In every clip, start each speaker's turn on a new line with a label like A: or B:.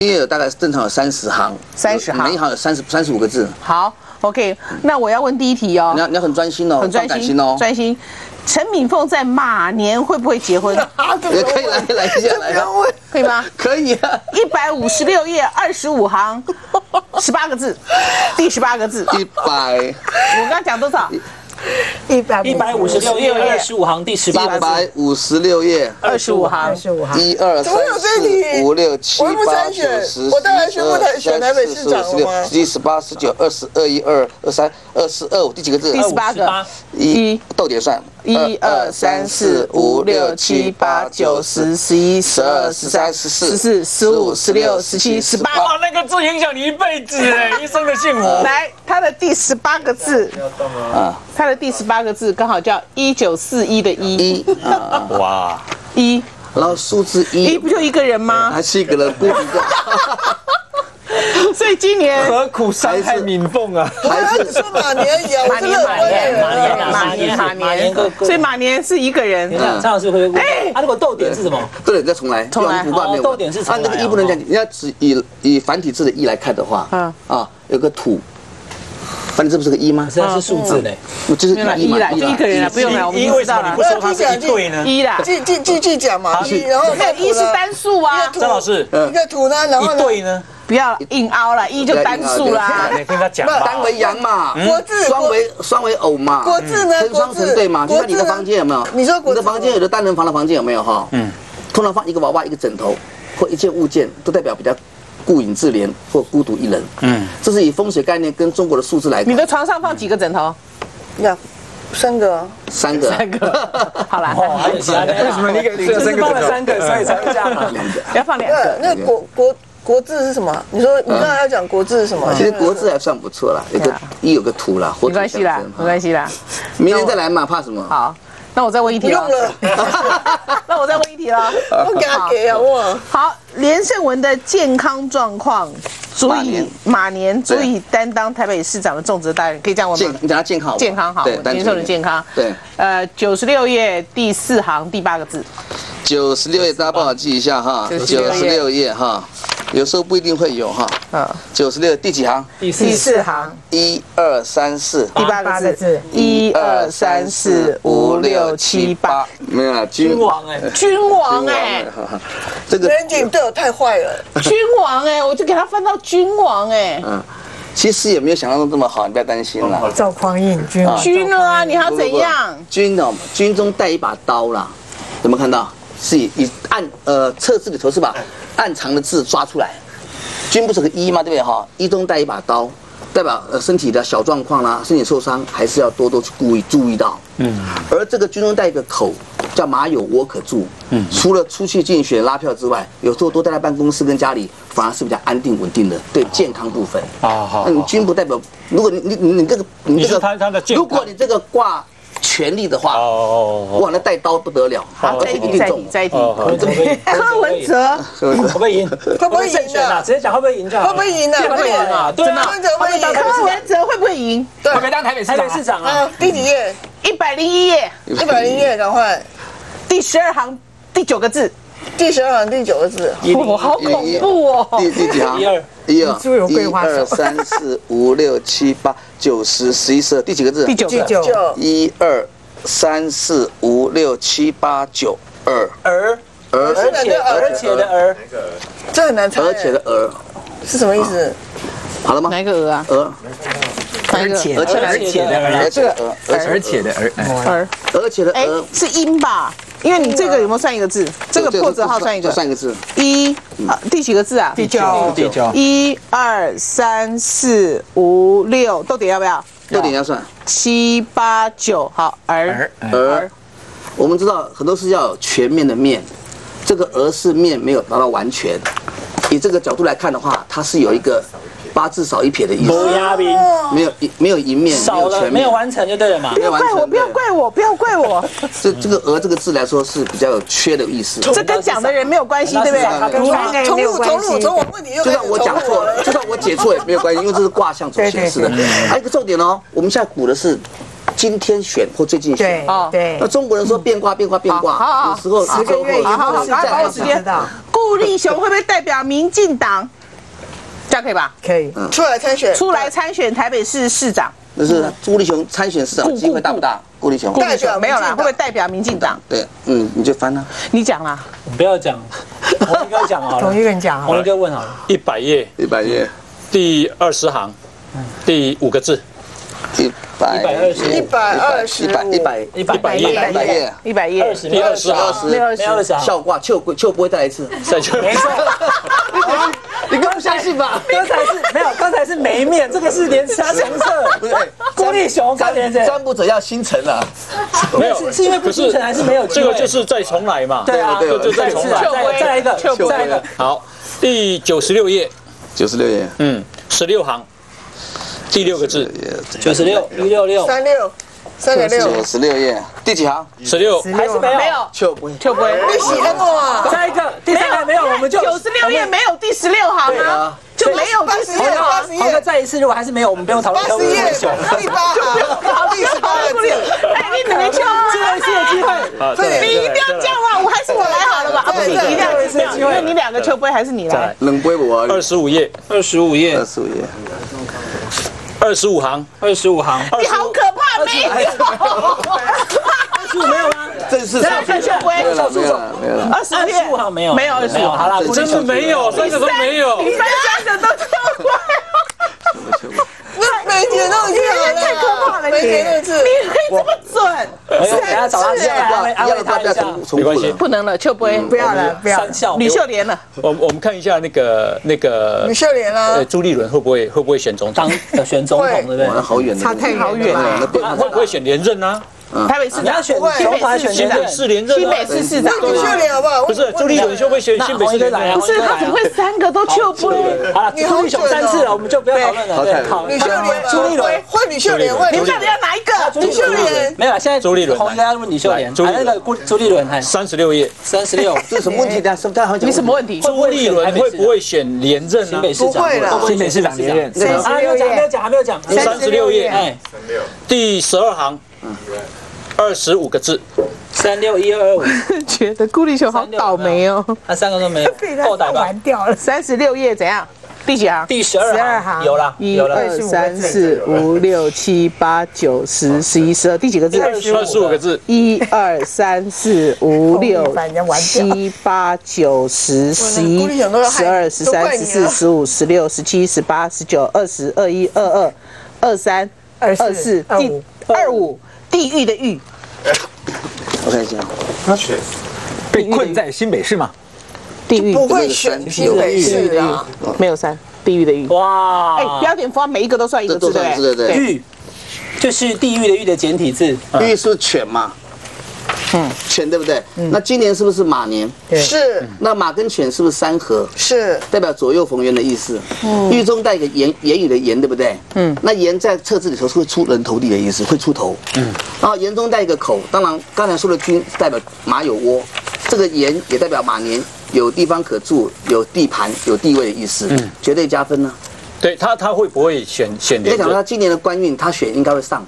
A: 因为有大概正常有三十行，
B: 三十行
A: 每一行有三十三十五个字，
B: 好，OK，那我要问第一题哦
A: 你，要你要很专心哦，
B: 很专心
A: 心哦。
B: 专心。陈敏凤在马年会不会结婚？
A: 也可以来来一下来，
B: 可以吗？
A: 可以啊，
B: 一百五十六页，二十五行，十八个字，第十八个字。
A: 一百
B: 我刚刚讲多少？
C: 一 百
D: 一百五十六页二十五行第十八
A: 一百五十六页，
B: 二十五行。
C: 二。十五行，
A: 一二三四五六七八九十，
E: 我当然宣布台选台北市长了
A: 十六
E: 吗
A: 十七十八十九二十二一二二三二四二五第几个字？
B: 第十八个。
D: 28
A: 一逗点算，
B: 一二三四五六七八九十十一十二十三十四十四十五十六十七十八。
D: 哇，那个字影响你一辈子 哎，一生的幸福。
B: 来，他的第十八个字，
A: 啊。
B: 它的第十八个字刚好叫一九四一的一。
A: 一。啊，
D: 哇，
B: 一。
A: 然后数字
B: 一。
A: 一
B: 不就一个人吗？
A: 还是一个人孤独的，
B: 所以今年
D: 何苦伤害敏凤啊？
A: 还是
E: 说马年而已啊，我真的很
B: 马年
D: 马年啊
B: 马年马
D: 马年。马
B: 年，所以马年是一个人。
D: 你。看张老师会不会
B: 哎？
D: 他如果逗点是什么？
A: 对，再重来，
B: 重来。
D: 逗点是重来
A: 按那个一不能讲，你要只以以繁体字的“一”来看的话，
B: 啊
A: 啊，有个土，繁体字不是个“一”吗？
D: 实在是数字嘞。
A: 我就是
B: 没有啦
A: 一嘛
B: 一啦一个人啦不用了我们知道了
D: 不说他是一对呢？
B: 一啦，
E: 继继继续讲嘛，一然后
B: 那一是单数啊，
D: 张老师，
E: 一个土呢，然后
D: 一，对呢？
B: 不要硬凹了，一就单数啦。
D: 你跟他讲吧。
A: 单为阳嘛，
E: 国字
A: 双为双为偶嘛，
E: 国字呢
A: 成双成对嘛，就像你的房间有没有？
E: 你说
A: 你的房间有的单人房的房间有没有哈？嗯，通常放一个娃娃、一个枕头或一件物件，都代表比较孤影自怜或孤独一人。嗯，这是以风水概念跟中国的数字来看，
B: 你的床上放几个枕头？
E: 呀，三个啊，
A: 三个，
B: 三个。好啦。
D: 为什么你给就是放了三个，所以才会这样嘛？
B: 要放两
E: 那
B: 个。
E: 那国国国字是什么？你说你刚才要讲国字是什么？
A: 其实国字还算不错啦，有个一有个图啦，
B: 没关系啦，没关
A: 系。
B: 啦。
A: 明天再来嘛，怕什么？
B: 好，那我再问一题
E: 不用了，
B: 那我再问一题了。
E: 我给他给啊，我
B: 好，连胜文的健康状况足以
A: 马年
B: 足以担当台北市长的重责大任，可以这样问吗？
A: 你讲他健康好，
B: 健康好，
A: 对，单
B: 连
A: 纯一点
B: 胜文健康。
A: 对，
B: 呃，九十六页第四行第八个字，
A: 九十六页大家帮我记一下哈，九十六页哈，有时候不一定会有哈。
B: 嗯，
A: 九十六第几行？
D: 第
B: 第四行。
A: 一二三四，
B: 第八个字，一二三四五六七八，，
A: 没有啊，君
D: 君王哎，
B: 君王哎，
A: 这个。
E: 人景对我太坏了，
B: 君王哎，我就给他翻到君王哎，
A: 嗯，其实也没有想象中这么好，你不要担心啦。
C: 赵匡胤君王，
B: 君了啊，你还要怎样？
A: 君哦，军中带一把刀啦，有没有看到？是以以暗呃测字里头是把暗藏的字抓出来。军不是个一吗？对不对哈？一中带一把刀，代表呃身体的小状况啦，身体受伤还是要多多去注意注意到。嗯，而这个军中带一个口，叫马有窝可住。嗯，除了出去竞选拉票之外，有时候多待在办公室跟家里，反而是比较安定稳定的。对健康部分，
D: 啊好
A: 那你军不代表，如果你你你你这个你这个
D: 他他的健康
A: 如果你这个挂权力的
D: 哦
A: 话，
D: 哦哦
A: 哇，那带刀不得了，
B: 好，
A: 而
B: 再一题，再一题。再一题。
D: 哦，柯文哲会
B: 柯文哲
D: 会不会赢？会
E: 不会赢啊
D: 胜选啊？直接讲会不会赢就好了。
E: 会不会赢啊？
D: 会不会赢啊？对啊，
E: 柯文哲会赢
B: 柯文哲会不会赢？
E: 对
D: 会不会当台北市长？台北市长啊？
E: 啊，第几页？
B: 一百零一页
E: 一百零一页，赶快，
B: 第十二行第九个字，
E: 第十二行第九个字，
B: 哇，好恐怖哦！
A: 第第几行？
D: 一二
A: 一二二三四五六七八九十十一十二，第几个字？
B: 第九个，
C: 第九，
E: 九
A: 一二三四五六七八九二。
D: 儿，
A: 儿。
D: 而且而且的儿，
E: 这很难猜，
A: 而且的儿，
E: 是什么意思？
A: 好了吗？
B: 哪一个鹅啊？
A: 儿，
B: 哪一个？
A: 而且
D: 而且的儿。
A: 而且的而，
F: 而且的而。
A: 而且的
B: 哎
A: 儿，，
B: 是音吧？因为你这个有没有算一个字？这个破折号算一个。
A: 算一个字，
B: 一啊，第几个字啊？
C: 第九，
F: 第九，
B: 一二三四五六，逗点要不要？
A: 豆点要算。
B: 七八九，好，儿
F: 儿
A: 我们知道很多事要有全面的面，这个而是面没有达到完全。以这个角度来看的话，它是有一个八字少一撇的意
D: 不
A: 思，
D: 压兵，
A: 没有一没有一面，没
D: 少了
A: 有全面。
D: 没有完成就对了嘛
B: 不。要怪我，不要怪我，不要怪我，
A: 这这个“鹅”这个字来说是比较有缺的意思。
B: 这跟讲的人没有关系，对不对？
C: 跟刚才
E: 重
C: 没有关
E: 录重录，
C: 系。
E: 从我问你又
A: 就算我讲错了，就算我解错也没有关系，因为这是卦象所显示的。还有一个重点哦，我们现在补的是今天选或最近选
C: 对。
A: 那，中国人说变卦变卦变
B: 好好
A: 卦，有时候
C: 十个月以
B: 好好好
C: 后是
B: 赶快把我时间。顾立雄会不会代表民进党？可以吧？
C: 可以，
E: 出来参选，
B: 出来参选台北市市长，
A: 那是朱立雄参选市长机会大不大？顾立雄。
B: 没有啦，不会代表民进党？
A: 对，嗯，你就翻啊。
B: 你讲啦，
D: 你不要讲，洪一哥讲好了。
C: 同一，个人讲好了。
D: 洪一哥问好了，
F: 一百页。
A: 一百页，
F: 第二十行，第五个字，
A: 一百。
D: 120
E: 一百。二十。
A: 一百。一百。
D: 一百
F: 一百页。
A: 一百页，
B: 一百页。
D: 二，十。
F: 第二十行，
A: 十。
B: 没有二十
D: 没有二十行，
A: 笑挂秋秋不会再来一次，
F: 再就
D: 没错，
A: 你根本不相信吧？
D: 刚才是没有，刚才是没面，这个是连加成色。
A: 不是，哎
D: 郭立雄看连着，
A: 占卜者要心诚啊，
F: 没有
D: 是是因为不清晨还是没有
F: 这？个就是再重来嘛。
D: 对啊，
A: 对对对
D: 就再重来，再再来一个，再来一个，
F: 好，第九十六页，
A: 九十六页，
F: 嗯，十六行，第六个字，
D: 九十六一六六，
E: 三六三点六，
A: 九十六页，第几行？
F: 十六，
D: 还是没有，
B: 没有，
A: 会，
B: 就不会。
E: 你喜欢我啊？
D: 再一个，第三个没有，我们就
B: 九十六页没有第十六行啊
A: 啊，
B: 就没有第十六行。
E: 八十
D: 好，那
E: 页，
D: 再一次，如果还是没有，我们不用讨论
E: 八十页，第八行，第十八个字，
B: 哎，你等一下啊，
D: 最后一次的机会，
B: 你一定要这样嘛，我还是我来好了吧？啊，不是，你一定要这样，因为你两个秋杯还是你来。
A: 冷杯我
F: 二十五页，
D: 二十五页
A: 二，十五页，
F: 二十五行，
D: 二十五行，
B: 你好可怕，没有。
D: 二十五没有吗？
A: 正式
B: 再来看秋杯
A: 没有了，没有了，没有了。
B: 二十页
D: 二十五号没有，
B: 没有二十五。
D: 没有。好了，
F: 真的没有，三个都没有。
B: 你们三个都秋杯，
E: 那梅姐都已经好了，
B: 太可怕了，
E: 梅姐那次。
B: 你会这么准？
D: 等下找他下来安慰他一下。
A: 重
F: 没关系。
B: 不能了，秋波
C: 不要了，不要了。
D: 三。笑，
B: 吕秀莲了，
F: 我我们看一下那个那个
E: 吕秀莲啊。
F: 呃，朱立伦会不会会不会选总统？
D: 当？选总统对不对？
A: 哇，？那好远的，
C: 差太
B: 好远
A: 那变化
F: 会不会选连任呢？
B: 台北市
D: 要选
F: 新北
D: 连任？
F: 市连任啊
B: 新北？市市长。
E: 朱秀莲好不好？
F: 不是朱立伦会不会选新北市连任
D: 洪一哥来啊
B: 不是，他怎么会三个都秋杯？
D: 好了，朱立雄三次了，我们就不要讨论了。对，好，
E: 吕秀莲嘛，
D: 朱立伦。
E: 换吕秀莲，
B: 你们到底要哪一个？
E: 吕秀莲，
D: 没有了，现在
F: 朱立伦
D: 洪一哥要问李秀莲，
F: 朱立伦
D: 啊那个顾朱立伦，还
F: 三十六页，
D: 三十六，
A: 这是什么问题呢？什么？他好像
B: 你什么问题？
F: 朱立伦会不会选连任呢
D: 新北？市长，
E: 不会啦
D: 会不会选市长连任？
A: 三
D: 啊，没有讲，没有讲，还没有讲。
F: 三十六页，
D: 哎，
F: 第十二行，二十五个字，
D: 三六一二二五，
B: 觉得顾立雄好倒霉哦。
D: 他三个都没有，
C: 被他。玩掉了。
B: 三十六页怎样？第几行？
D: 第十二
C: 12
D: 行
C: 行
D: 有了，
B: 一
D: 有了，
B: 二三四五六七八九十十一十二，第几个字？
F: 二十五个字，
B: 一二三四五六七八九十十一十二十三十四十五十六十七十八十九二十二一二二二三
C: 二四
B: 第
C: 二五
B: 二五地狱的狱，
A: 我看一下，
G: 被困在新北市吗？
B: 地狱
E: 不会选新北市的，
B: 没有三，地狱的狱。
D: 哇！
B: 哎，标点符号每一个都算一个字，对不对？
A: 是对对。
D: 狱就是地狱的狱的简体字，
A: 狱是犬嘛，嗯，犬对不对？那今年是不是马年？
E: 是
A: 那马跟犬是不是三合？
E: 是
A: 代表左右逢源的意思。嗯玉中带一个言言语的言，对不对？嗯。那言在测字里头是会出人头地的意思，会出头。嗯。然后言中带一个口，当然刚才说的君代表马有窝，这个言也代表马年有地方可住、有地盘、有地位的意思，嗯，绝对加分呢。
F: 对他他会不会选选连
A: 你要讲到他？今年的官运，他选应该会上。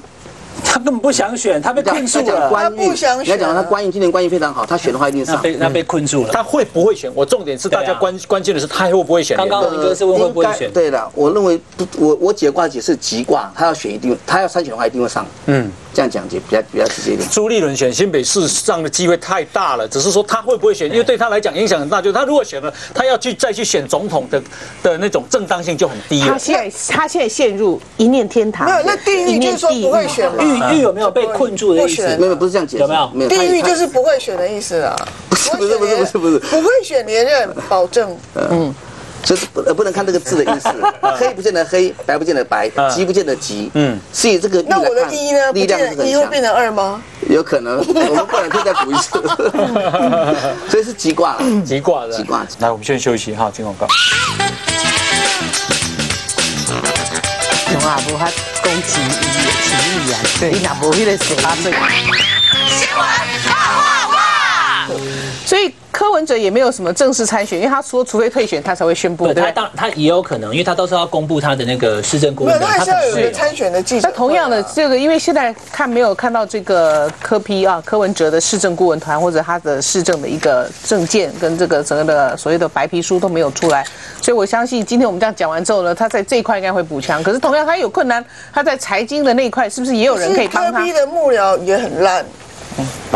D: 他根本不想选，他被困住了，
E: 他不想选
A: 你要讲他官运，今年官运非常好，他选的话一定上。
D: 那被那被困住了。
F: 他会不会选？我重点是大家关关键的是他会不会选
D: 刚？刚洪一哥是问会不会选，
A: 对的，我认为不，我我解卦解是吉卦，他要选一定，他要参选的话一定会上。
F: 嗯，
A: 这样讲解比较比较直接一点。
F: 朱立伦选新北市上的机会太大了，只是说他会不会选，因为对他来讲影响很大。就是他如果选了，他要去再去选总统的的那种正当性就很低了。
B: 他现在他现在陷入一念天堂，
E: 没有，那地狱就是说不会选嘛，
D: 狱狱有没有被困住的意思？
A: 没有，不是这样解释。
D: 有没有
A: 没有，
E: 地狱就是不会选的意思啊，不
A: 是不是不是不是不是
E: 不会选连任，保证嗯
A: 就是不呃不能看这个字的意思，黑不见得黑，白不见得白，
F: 嗯
A: 吉不见得吉。
F: 嗯
A: 嗯，是以这个
E: 那我的
A: 一
E: 一呢？不
A: 力量是
E: 一会变，成二吗？
A: 有可能 我们不能可以再补一次。所以是吉卦了。
F: 吉卦的，
A: 吉卦
F: 来，我们先休息哈，进广告。
B: 熊啊，无法讲情义情义啊，你若无迄个十八岁。新闻哇哇哇！所以柯文哲也没有什么正式参选，因为他说除非退选，他才会宣布，
H: 不，
B: 对？
H: 他当他也有可能，因为他到时候要公布他的那个市政顾问的，
E: 他还是要有一个参选的记者会啊。
B: 那同样的，这个因为现在看没有看到这个柯批啊，柯文哲的市政顾问团或者他的市政的一个证件跟这个整个的所谓的白皮书都没有出来，所以我相信今天我们这样讲完之后呢，他在这一块应该会补强。可是同样他有困难，他在财经的那一块是不是也有人可以帮他
E: 柯批？的幕僚也很烂，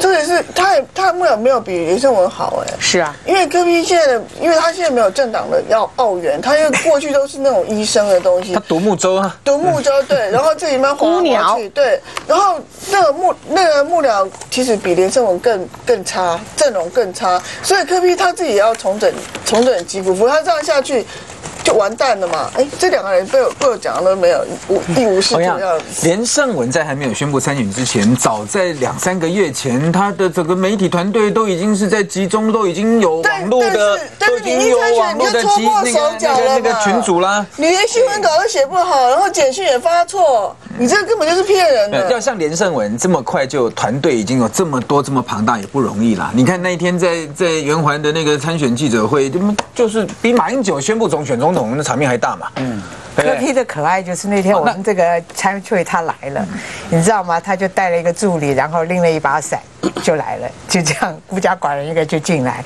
E: 这也是他也他的幕僚没有比连胜文好哎。
B: 是啊，
E: 因为柯批现在的，因为他现在没有政党的要澳元，他因为过去都是那种医生的东西。
G: 他，独木舟啊，
E: 独木舟对，然后这里面滑来
B: 孤鸟。
E: 滑去对，然后那个幕那个幕僚其实比连胜文更更差，阵容更差，所以柯批他自己也要重整重整旗鼓，否则他这样下去就完蛋了嘛。哎，这两个人被我被我讲了没有无一无是处
G: 同样。，连胜文在还没有宣布参选之前，早在两三个月前，他的整个媒体团队都已经是在集中，都已经有
E: 但
G: 网络的，都已经有网络的集那个
E: 手脚
G: 那个那个群主啦。
E: 你连新闻稿都写不好，然后简讯也发错，你这根本就是骗人
G: 的要。像连胜文这么快就团队已经有这么多这么庞大也不容易啦。你看那一天在在圆环的那个参选记者会，就是比马英九宣布总选总统那场面还大嘛。嗯，
C: 柯批的可爱就是那天我们这个参会他来了，你知道吗？他就带了一个助理，然后拎了一把伞就来了，就这样孤家寡人一个就进来。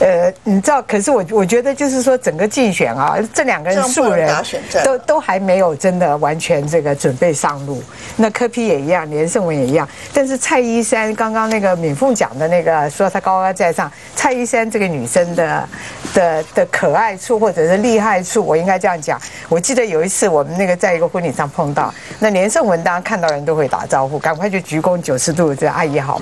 C: 呃，你知道，可是我我觉得就是说整个竞选啊，这两个人素人都都还没有真的完全这个准备上路。那柯批也一样，连胜文也一样，但是蔡依珊刚刚那个敏凤讲的那个说她高高在上，蔡依珊这个女生的的的可爱处或者是厉害处，我应该这样讲。我记得有一次我们那个在一个婚礼上碰到，那连胜文当然看到人都会打招呼，赶快就鞠躬九十度，这阿姨好。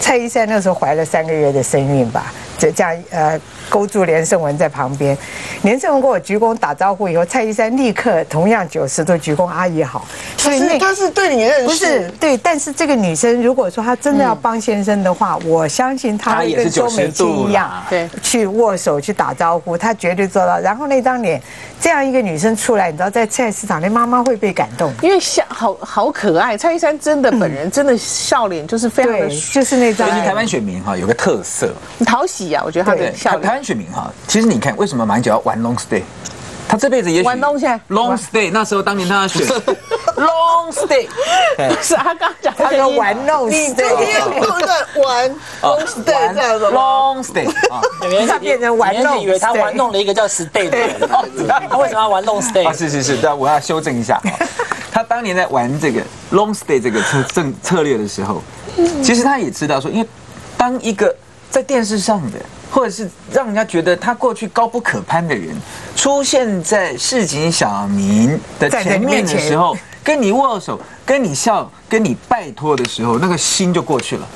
C: 蔡依珊那时候怀了三个月的身孕吧，就这样呃勾住连胜文在旁边，连胜文跟我鞠躬打招呼以后，蔡依珊立刻同样九十度鞠躬阿姨好，所以那
E: 他是对你认识，
C: 不是对，但是这个女生如果说她真的要帮先生的话，我相信她
G: 也是
C: 跟周美
G: 90度
C: 青一样，
B: 对。
C: 去握手去打招呼，她绝对做到。然后那张脸，这样一个女生出来，你知道在菜市场，那妈妈会被感动。
B: 因为笑好好可爱，蔡依珊真的本人真的笑脸就是非常的，
C: 就是那张
G: 台湾选民哈有个特色，
B: 讨喜啊，我觉得他的
C: 对
B: 笑脸。
G: 台台湾选民哈，其实你看为什么马英九要玩 long stay？他这辈子也许
B: 玩 long stay
G: long stay，那时候当年他选 long stay，不
B: 是啊，他刚刚讲
C: 他说玩弄
E: 你
C: 死
E: 今天都在玩 long stay 这样子吗
G: ？long stay 啊。
C: 她变成玩弄
H: 以为他玩弄了一个叫 stay 的人，他为什么要玩弄 stay？
G: 啊，是是是，但我要修正一下。哦他当年在玩这个 long stay 这个策政策略的时候，其实他也知道说，因为当一个在电视上的，或者是让人家觉得他过去高不可攀的人，出现在市井小民的前面的时候，跟你握手、跟你笑、跟你拜托的时候，那个心就过去了。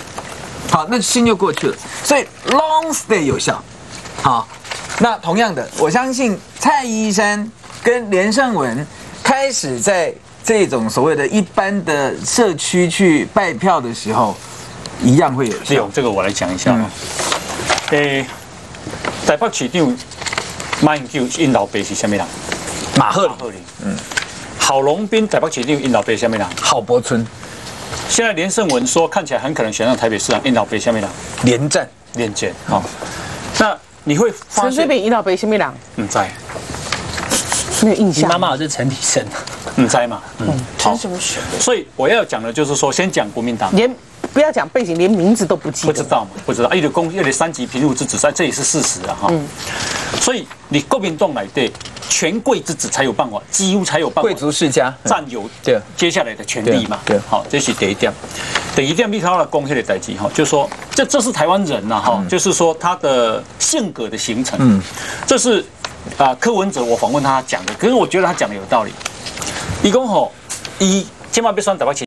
G: 好，那心就过去了。所以 long stay 有效。好，那同样的，我相信蔡依珊跟连胜文开始在这种所谓的一般的社区去拜票的时候，一样会有效
F: 利用。这个我来讲一下啊。诶，台北市长马英九因老爸是什么人？
G: 马赫
F: 马赫林。嗯。郝龙斌台北市长因老爸是什么人？
G: 郝柏村
F: 现在连胜文说看起来很可能选上台北市长，因老爸什么人？
G: 连战，
F: 练剑。好，那你会发
B: 陈水，扁引导北新米人
F: 嗯，在，
B: 没有印象。
H: 你妈妈好像是陈体生，
F: 嗯，在嘛，嗯，好。
E: 什么选？
F: 所以我要讲的就是说，先讲国民党。
B: 连不要讲背景，连名字都不记得。
F: 不知道嘛？不知道，一的公，一的三级贫富之子，在这也是事实啊哈。所以你国民党来对权贵之子才有办法，几乎才有办法
G: 贵族世家
F: 占有
G: 对
F: 接下来的权利嘛。
G: 对对
F: 好，这是第一点。第一点，你看到贡献的代际哈，就是说这这是台湾人呐哈，就是说他的性格的形成。嗯，这是啊柯文哲我访问他讲的，可是我觉得他讲的有道理。一共吼，一千万别算台北市